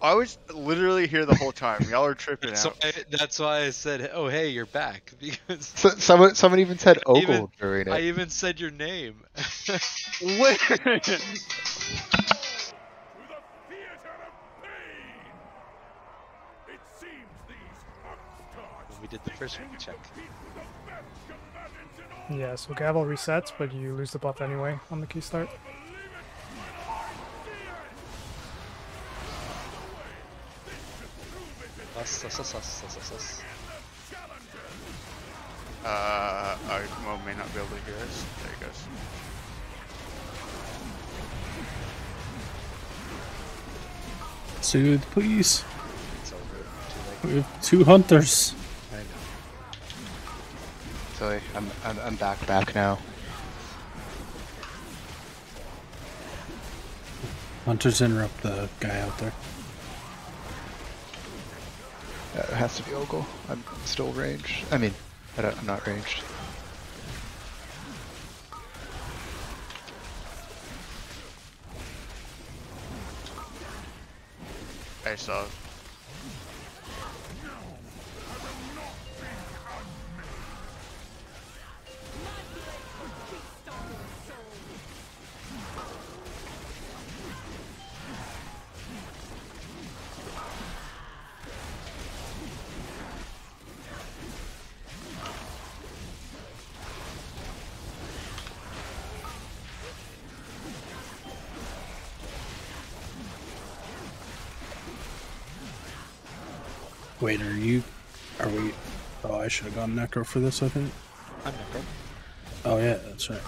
I was literally here the whole time. Y'all are tripping That's out. why, that's why I said, "Oh, hey, you're back." Because So, someone someone even said Ogle Even- during it. I even said your name. Wait. To the theater of pain! It seems these upstarts we did the first ring check. compete with the best combatants in all Yeah, so Gavel resets, but you lose the buff anyway on the key start. Us, us, us, us, us, us, us. Uh, I well, may not be able to hear us. There he goes. Soothe, please. It's over. Too late. We have two hunters. I know. Sorry, I'm, I'm I'm back back now. Hunters interrupt the guy out there. It has to be Ogle. I'm still ranged. I mean, I I'm not ranged. I saw. Wait, are you? Are we? Oh, I should have gone necro for this. I think. I'm necro. Oh yeah, that's right.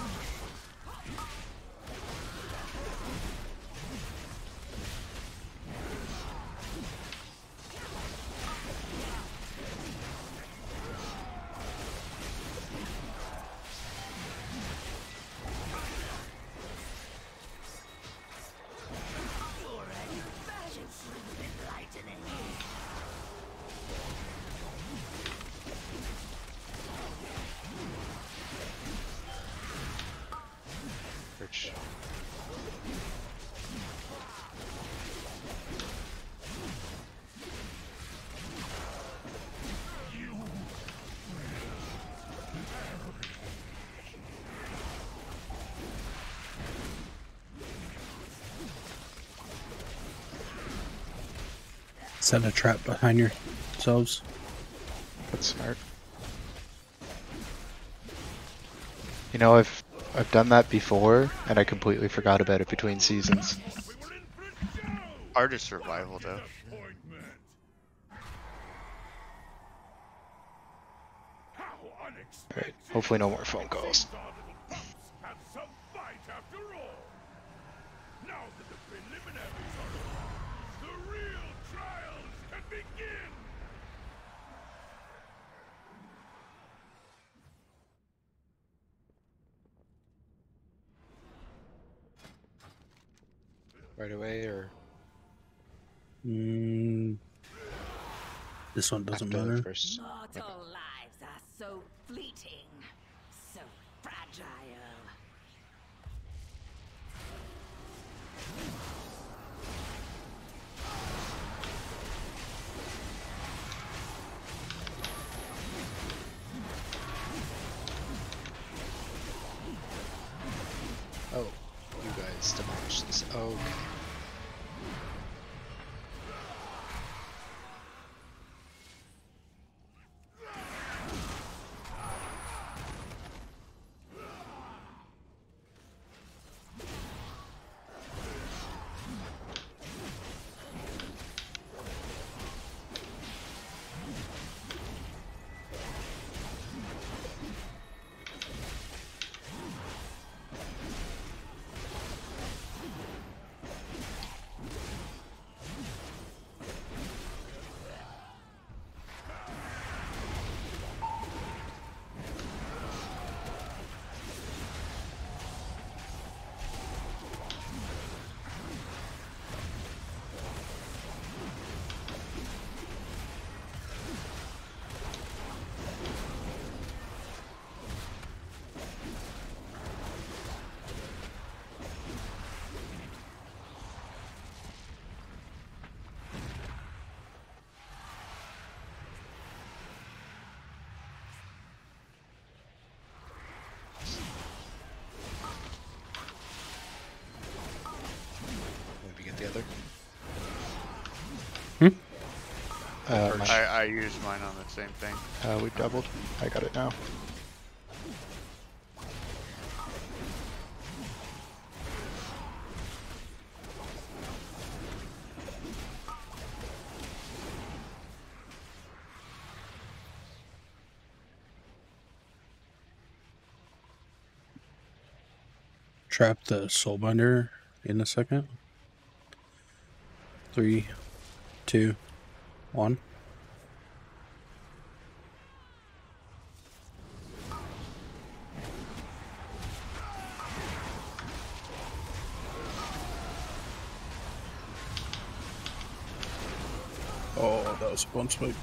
Set a trap behind yourselves. That's smart. You know, I've I've done that before, and I completely forgot about it between seasons. Artist survival though. appointment. How unexpected! Alright, hopefully no more phone calls. Our little pups have some fight after all. Now that the preliminaries are over, the real trials can begin. Right away, or Mm, this one doesn't matter. first? Mortal lives are so fleeting, together. Uh, my- I, I used mine on the same thing. uh, we doubled. I got it now. Trap the soulbinder in a second. Three, two, one. Oh, that was a bone spike.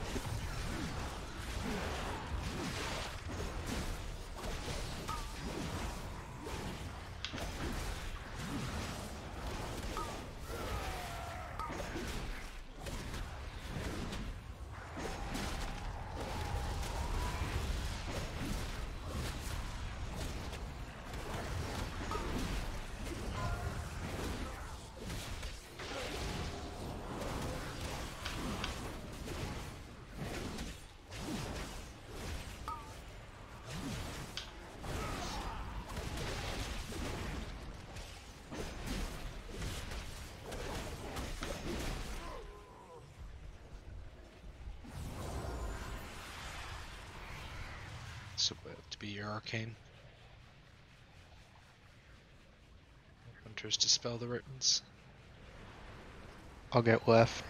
To be your arcane. Hunters dispel the writtens. I'll get left.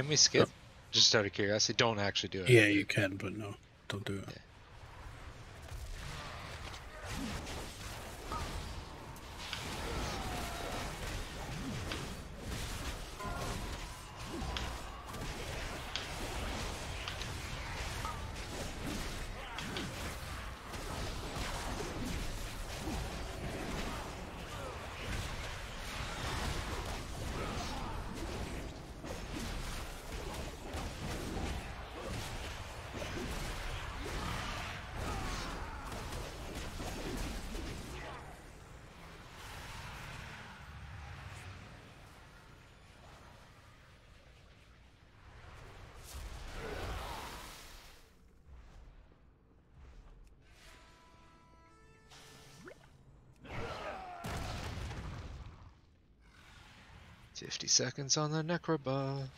Can we skip? Just out of curiosity, don't actually do it. Yeah, you can, but no, don't do it. Fifty seconds on the necrobuff.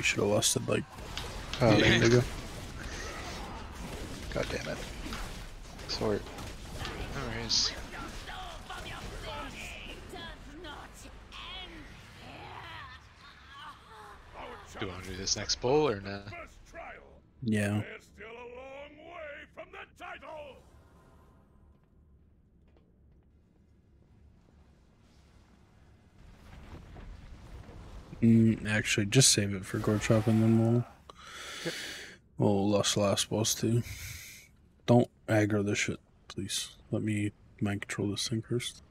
We should have lusted like Oh, a minute ago. god damn it. Sword. No worries. does not end here. Do you want to do this next bowl or nah? Yeah. Mm, actually, just save it for Gorechop and then we'll we'll lust last boss too. Don't aggro this shit, please. Let me mind control this thing first.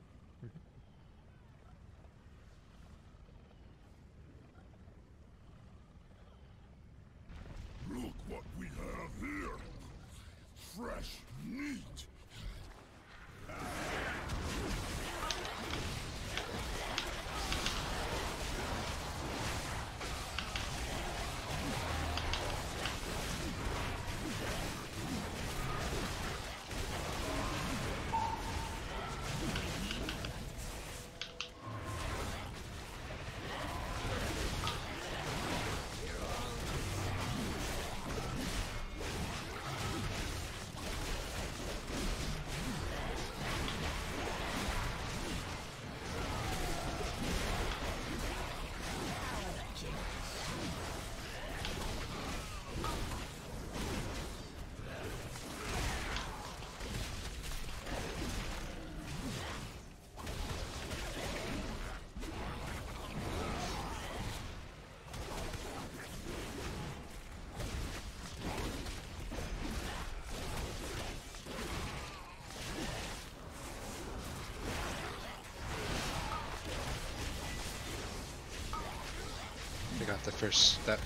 The first step.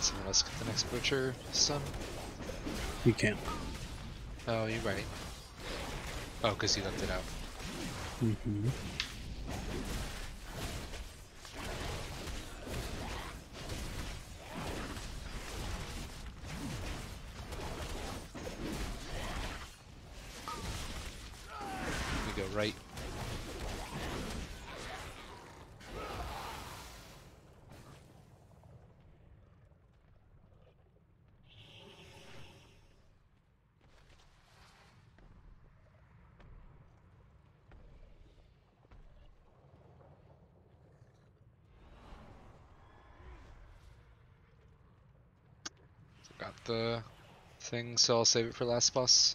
Someone else get the next butcher, son? You can't. Oh, you're right. Oh, because you left it out. Mm-hmm. We go right. Got the thing, so I'll save it for last boss.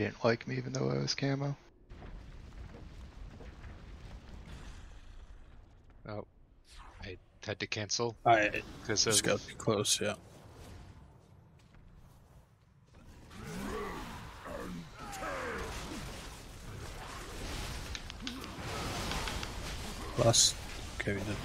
didn't like me even though I was camo. Oh, I had to cancel. I just got too close. Yeah. Plus, okay, we did.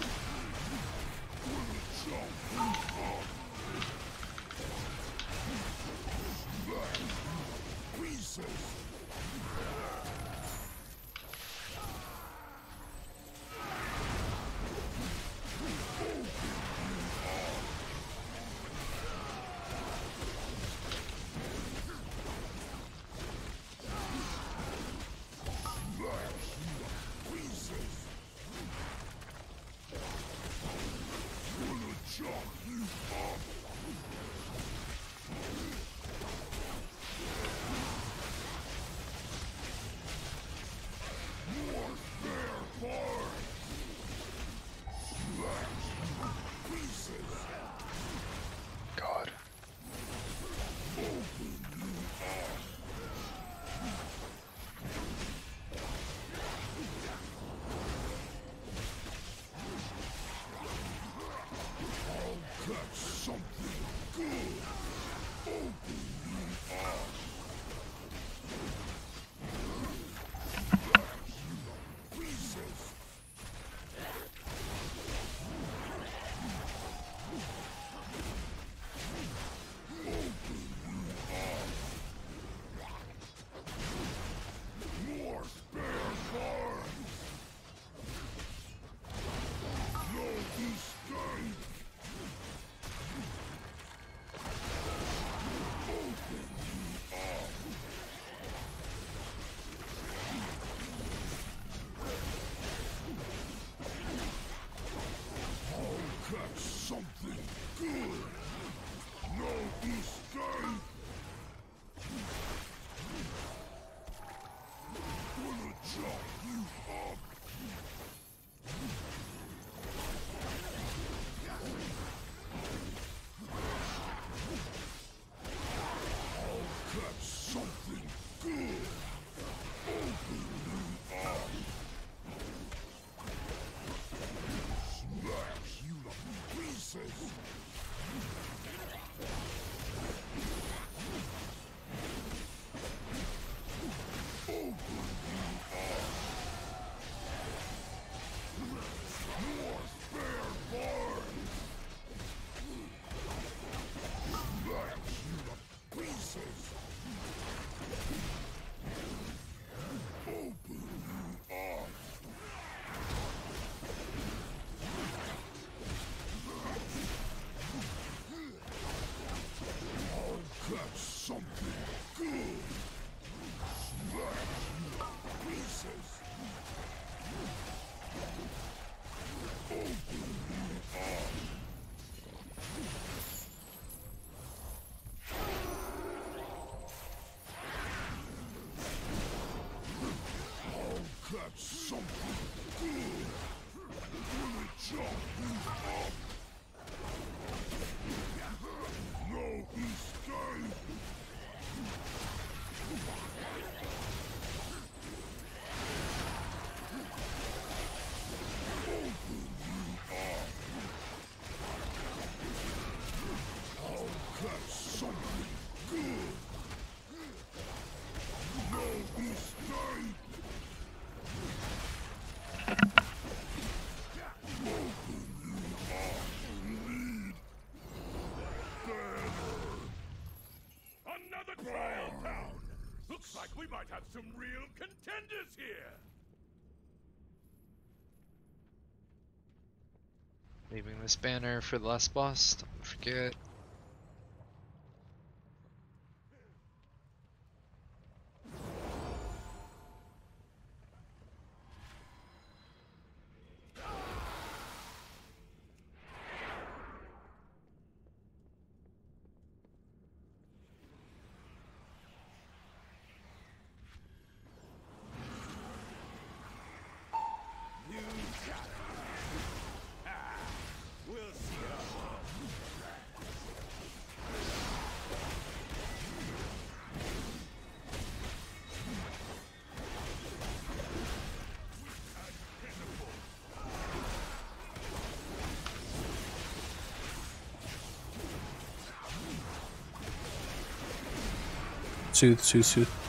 Another might have some real contenders here! Leaving this banner for the last boss. Don't forget. Soothe, soothe, soothe.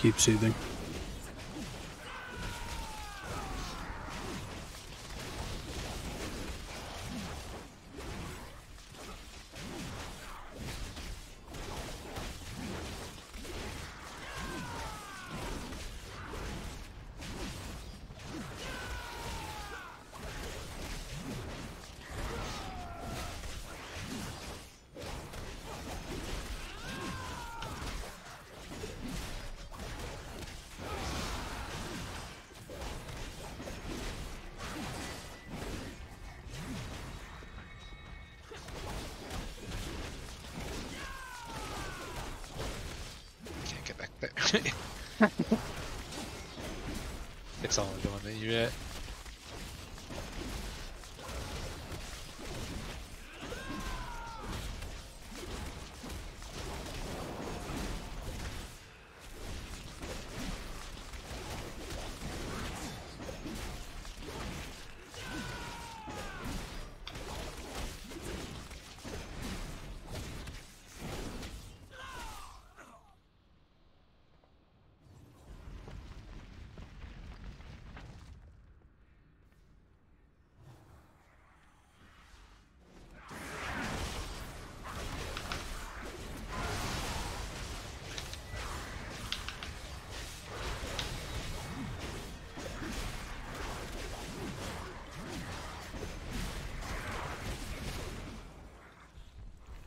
Keep soothing. it's all the to you hit.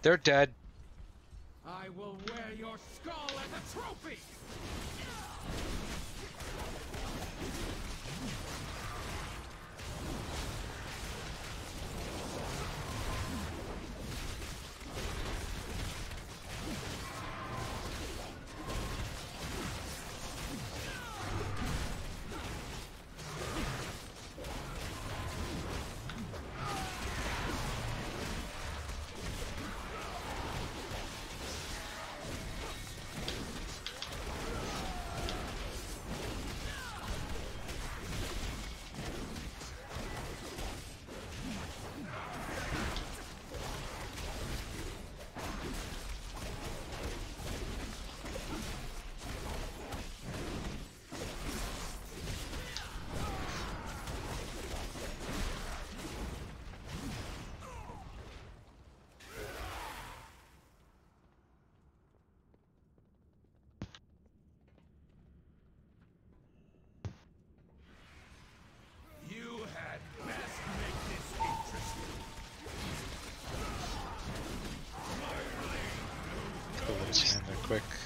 They're dead. quick.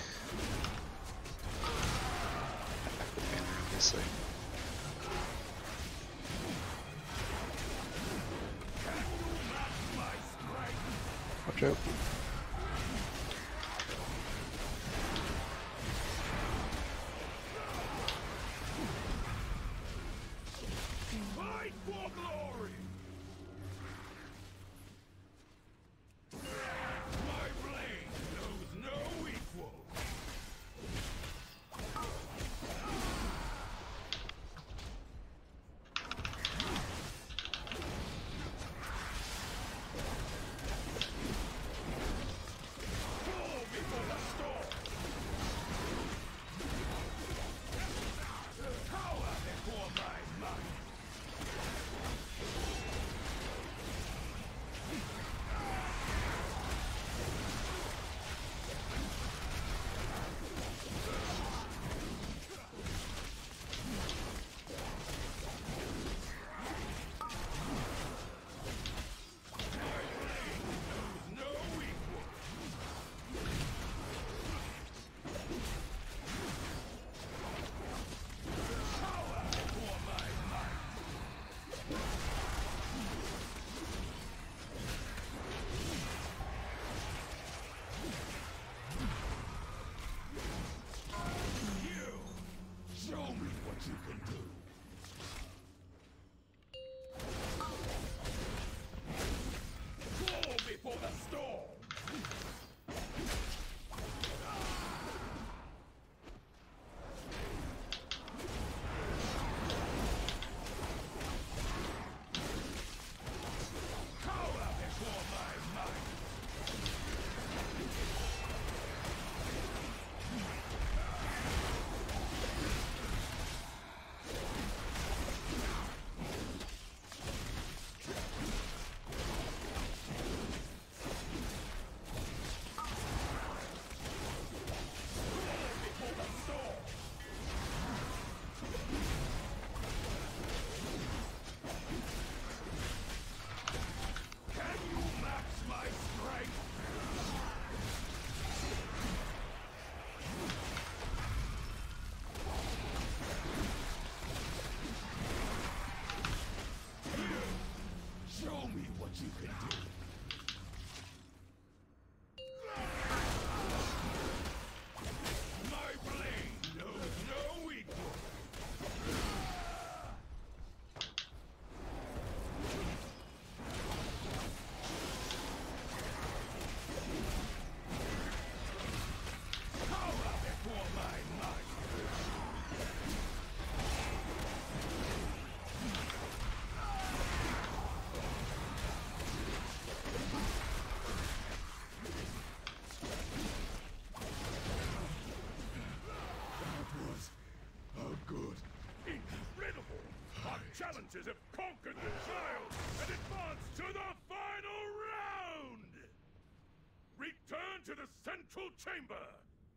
The central chamber!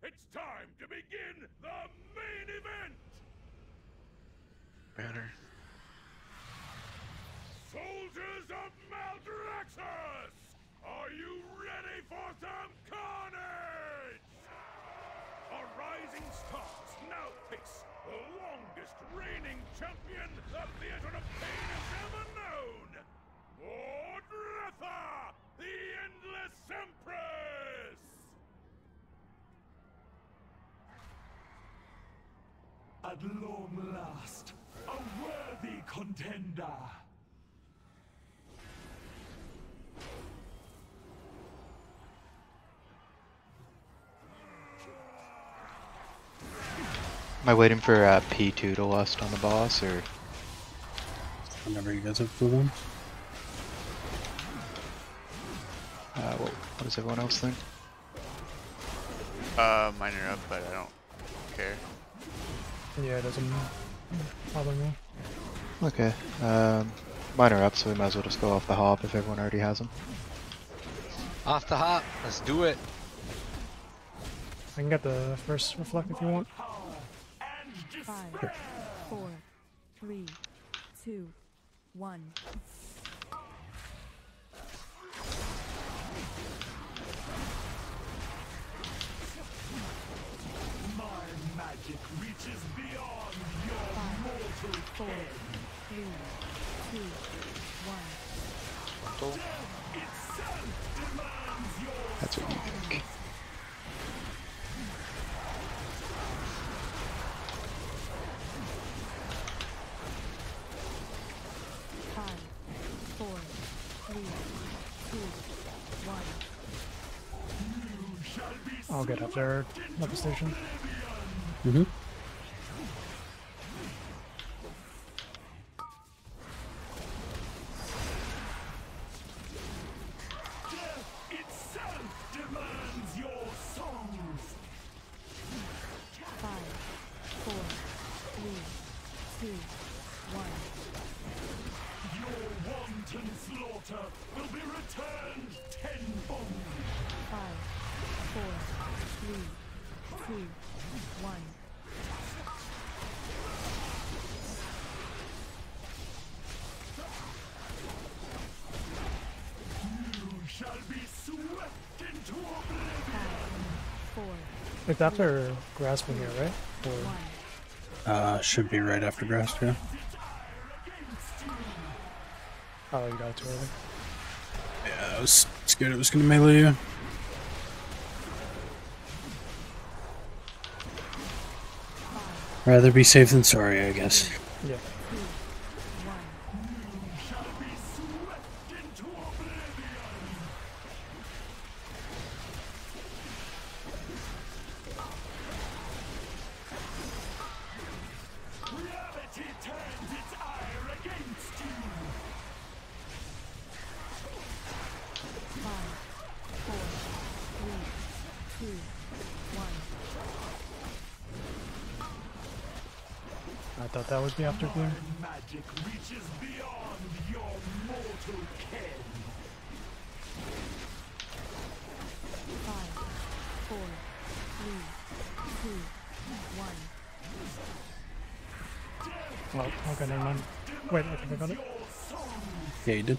It's time to begin the main event! Banner. Soldiers of Maldraxxus! Are you ready for some carnage? A rising stars now face the longest reigning champion the Theater of Pain has ever known! At long last, a worthy contender. Am I waiting for uh, P2 to lust on the boss, or Whenever you guys have the one. uh, what, what does everyone else think? Uh, mine are up, but I don't care. Yeah, it doesn't bother me. Okay. Um, mine are up, so we might as well just go off the hop if everyone already has them. Off the hop. Let's do it. I can get the first reflect if you want. Five, four, three, two, one. Reaches beyond your Five, mortal four, three, two, one. itself demands your That's what you think. Five, four, three, two, one. I'll get up there at the station. Mm-hmm. It's after grasping here, right? Or. Uh, should be right after grasp, yeah. oh, you got it too early. Yeah, I was scared it was gonna melee you. Rather be safe than sorry, I guess. Yeah. I thought that was the afterglow. Magic reaches beyond your mortal ken. Five, four, three, two, one. Well, okay, never mind. Wait, I think I got it. Yeah, you did.